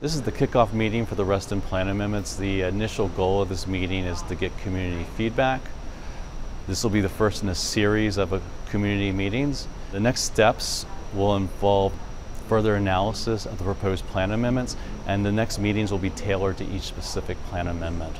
This is the kickoff meeting for the Reston Plan Amendments. The initial goal of this meeting is to get community feedback. This will be the first in a series of uh, community meetings. The next steps will involve further analysis of the proposed plan amendments, and the next meetings will be tailored to each specific plan amendment.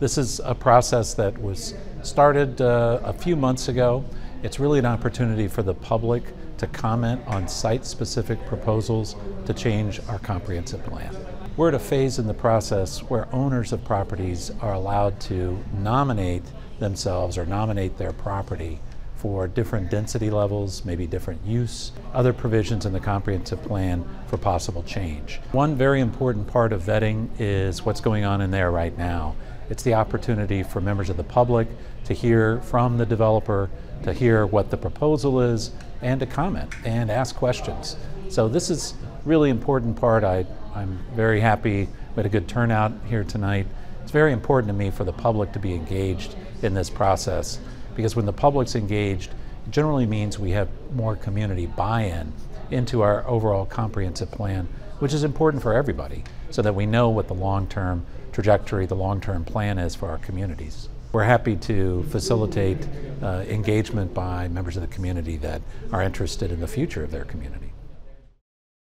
This is a process that was started uh, a few months ago. It's really an opportunity for the public to comment on site-specific proposals to change our comprehensive plan. We're at a phase in the process where owners of properties are allowed to nominate themselves or nominate their property for different density levels, maybe different use, other provisions in the comprehensive plan for possible change. One very important part of vetting is what's going on in there right now. It's the opportunity for members of the public to hear from the developer, to hear what the proposal is, and to comment and ask questions. So this is really important part. I, I'm very happy we had a good turnout here tonight. It's very important to me for the public to be engaged in this process because when the public's engaged, it generally means we have more community buy-in into our overall comprehensive plan, which is important for everybody so that we know what the long-term trajectory, the long-term plan is for our communities. We're happy to facilitate uh, engagement by members of the community that are interested in the future of their community.